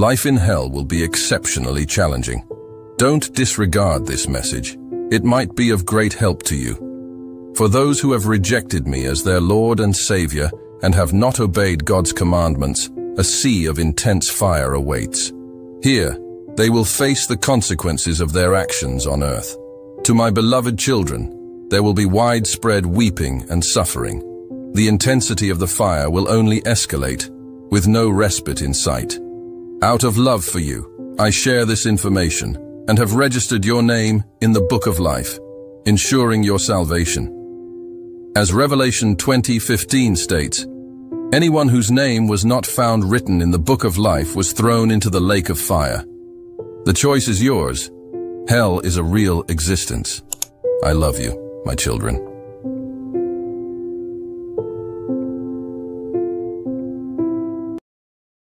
Life in hell will be exceptionally challenging. Don't disregard this message. It might be of great help to you. For those who have rejected me as their Lord and Savior and have not obeyed God's commandments, a sea of intense fire awaits. Here, they will face the consequences of their actions on earth. To my beloved children, there will be widespread weeping and suffering. The intensity of the fire will only escalate, with no respite in sight. Out of love for you, I share this information and have registered your name in the Book of Life, ensuring your salvation. As Revelation 20:15 states, anyone whose name was not found written in the Book of Life was thrown into the lake of fire. The choice is yours. Hell is a real existence. I love you, my children.